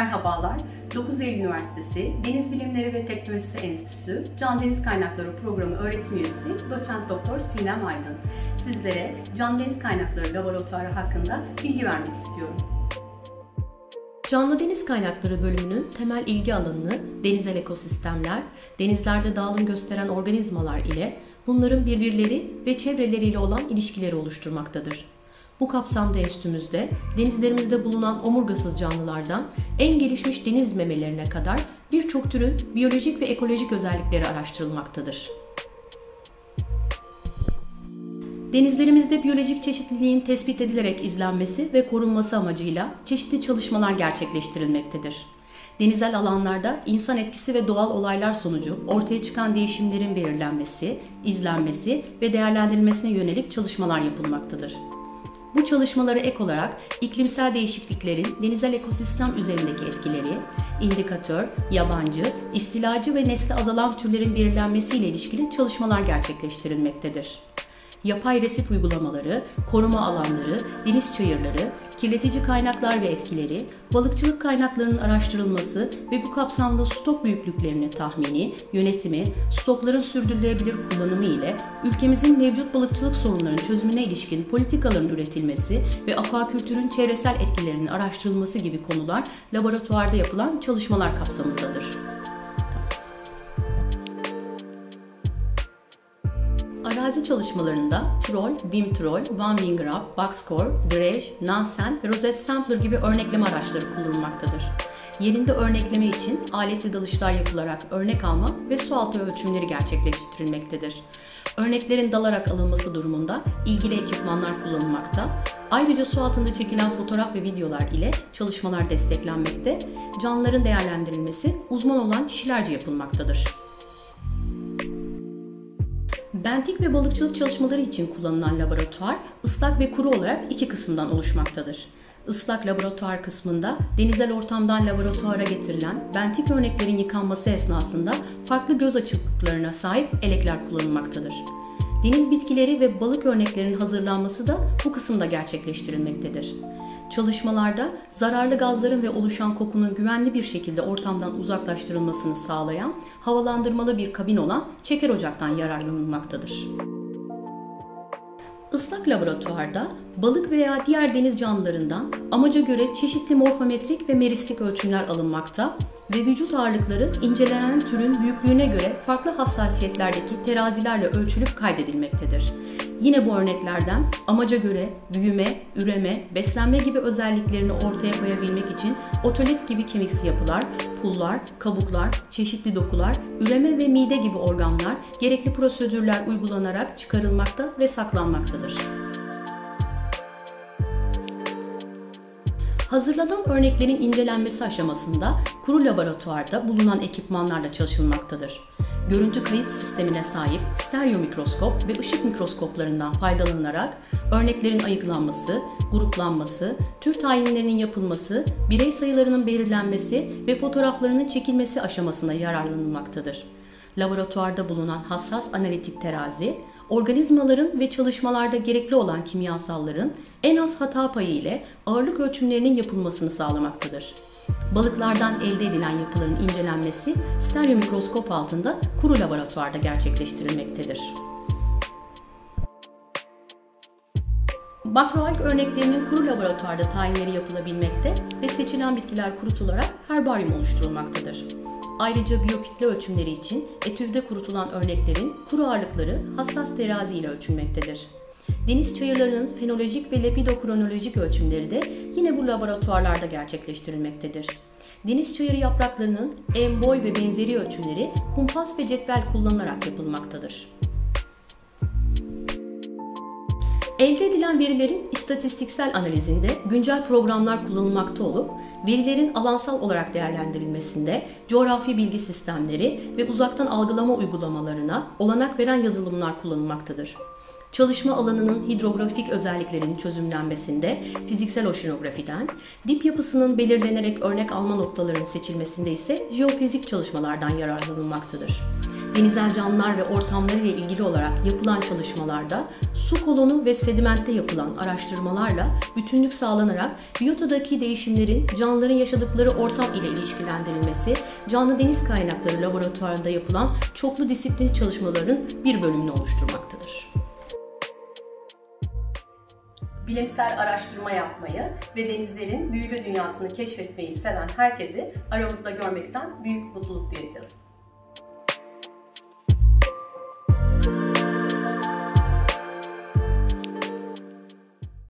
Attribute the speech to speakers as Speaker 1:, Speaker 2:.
Speaker 1: Merhabalar. 9 Eylül Üniversitesi Deniz Bilimleri ve Teknolojisi Enstitüsü Can Deniz Kaynakları Programı öğretim üyesi Doçent Doktor Sinem Aydın. Sizlere Can Deniz Kaynakları Laboratuvarı hakkında bilgi vermek istiyorum.
Speaker 2: Canlı deniz kaynakları bölümünün temel ilgi alanını denizel ekosistemler, denizlerde dağılım gösteren organizmalar ile bunların birbirleri ve çevreleriyle olan ilişkileri oluşturmaktadır. Bu kapsamda enstitümüzde denizlerimizde bulunan omurgasız canlılardan en gelişmiş deniz memelerine kadar birçok türün biyolojik ve ekolojik özellikleri araştırılmaktadır. Denizlerimizde biyolojik çeşitliliğin tespit edilerek izlenmesi ve korunması amacıyla çeşitli çalışmalar gerçekleştirilmektedir. Denizel alanlarda insan etkisi ve doğal olaylar sonucu ortaya çıkan değişimlerin belirlenmesi, izlenmesi ve değerlendirilmesine yönelik çalışmalar yapılmaktadır. Bu çalışmalara ek olarak iklimsel değişikliklerin denizel ekosistem üzerindeki etkileri, indikatör, yabancı, istilacı ve nesli azalan türlerin belirlenmesiyle ilişkili çalışmalar gerçekleştirilmektedir yapay resif uygulamaları, koruma alanları, deniz çayırları, kirletici kaynaklar ve etkileri, balıkçılık kaynaklarının araştırılması ve bu kapsamda stok büyüklüklerinin tahmini, yönetimi, stokların sürdürülebilir kullanımı ile ülkemizin mevcut balıkçılık sorunlarının çözümüne ilişkin politikaların üretilmesi ve akvakultürün çevresel etkilerinin araştırılması gibi konular laboratuvarda yapılan çalışmalar kapsamındadır. Arazi çalışmalarında Troll, Beam Troll, Van Wingrap, Boxcore, Dredge, Nansen ve Rosette Sampler gibi örnekleme araçları kullanılmaktadır. Yerinde örnekleme için aletli dalışlar yapılarak örnek alma ve sualtı ölçümleri gerçekleştirilmektedir. Örneklerin dalarak alınması durumunda ilgili ekipmanlar kullanılmakta. Ayrıca su altında çekilen fotoğraf ve videolar ile çalışmalar desteklenmekte. Canlıların değerlendirilmesi uzman olan kişilerce yapılmaktadır. Bentik ve balıkçılık çalışmaları için kullanılan laboratuvar ıslak ve kuru olarak iki kısımdan oluşmaktadır. Islak laboratuvar kısmında denizel ortamdan laboratuvara getirilen bentik örneklerin yıkanması esnasında farklı göz açıklıklarına sahip elekler kullanılmaktadır. Deniz bitkileri ve balık örneklerinin hazırlanması da bu kısımda gerçekleştirilmektedir. Çalışmalarda zararlı gazların ve oluşan kokunun güvenli bir şekilde ortamdan uzaklaştırılmasını sağlayan havalandırmalı bir kabin olan çeker ocaktan yararlanılmaktadır. Islak laboratuvarda balık veya diğer deniz canlılarından amaca göre çeşitli morfometrik ve meristik ölçümler alınmakta ve vücut ağırlıkları incelenen türün büyüklüğüne göre farklı hassasiyetlerdeki terazilerle ölçülüp kaydedilmektedir. Yine bu örneklerden amaca göre büyüme, üreme, beslenme gibi özelliklerini ortaya koyabilmek için otolit gibi kemiksi yapılar, pullar, kabuklar, çeşitli dokular, üreme ve mide gibi organlar gerekli prosedürler uygulanarak çıkarılmakta ve saklanmaktadır. Hazırlanan örneklerin incelenmesi aşamasında kuru laboratuvarda bulunan ekipmanlarla çalışılmaktadır. Görüntü kayıt sistemine sahip stereo mikroskop ve ışık mikroskoplarından faydalanarak örneklerin ayıklanması, gruplanması, tür tayinlerinin yapılması, birey sayılarının belirlenmesi ve fotoğraflarının çekilmesi aşamasına yararlanılmaktadır. Laboratuvarda bulunan hassas analitik terazi, organizmaların ve çalışmalarda gerekli olan kimyasalların en az hata payı ile ağırlık ölçümlerinin yapılmasını sağlamaktadır. Balıklardan elde edilen yapıların incelenmesi stereo mikroskop altında kuru laboratuvarda gerçekleştirilmektedir. Makroalg örneklerinin kuru laboratuvarda tayinleri yapılabilmekte ve seçilen bitkiler kurutularak herbaryum oluşturulmaktadır. Ayrıca biyokütle ölçümleri için etüvde kurutulan örneklerin kuru ağırlıkları hassas terazi ile ölçülmektedir. Deniz çayırlarının fenolojik ve lepidokronolojik ölçümleri de yine bu laboratuvarlarda gerçekleştirilmektedir. Deniz çayırı yapraklarının en boy ve benzeri ölçümleri kumpas ve cetvel kullanılarak yapılmaktadır. Elde edilen verilerin istatistiksel analizinde güncel programlar kullanılmakta olup verilerin alansal olarak değerlendirilmesinde coğrafi bilgi sistemleri ve uzaktan algılama uygulamalarına olanak veren yazılımlar kullanılmaktadır. Çalışma alanının hidrografik özelliklerinin çözümlenmesinde fiziksel oşinografiden, dip yapısının belirlenerek örnek alma noktalarının seçilmesinde ise jeofizik çalışmalardan yararlanılmaktadır. Denizel canlılar ve ortamları ile ilgili olarak yapılan çalışmalarda su kolonu ve sedimentte yapılan araştırmalarla bütünlük sağlanarak biyotadaki değişimlerin canlıların yaşadıkları ortam ile ilişkilendirilmesi, canlı deniz kaynakları laboratuvarında yapılan çoklu disiplinli çalışmaların bir bölümünü oluşturmaktadır
Speaker 1: bilimsel araştırma yapmayı ve denizlerin büyülü dünyasını keşfetmeyi seven herkesi aramızda görmekten büyük mutluluk duyuyoruz.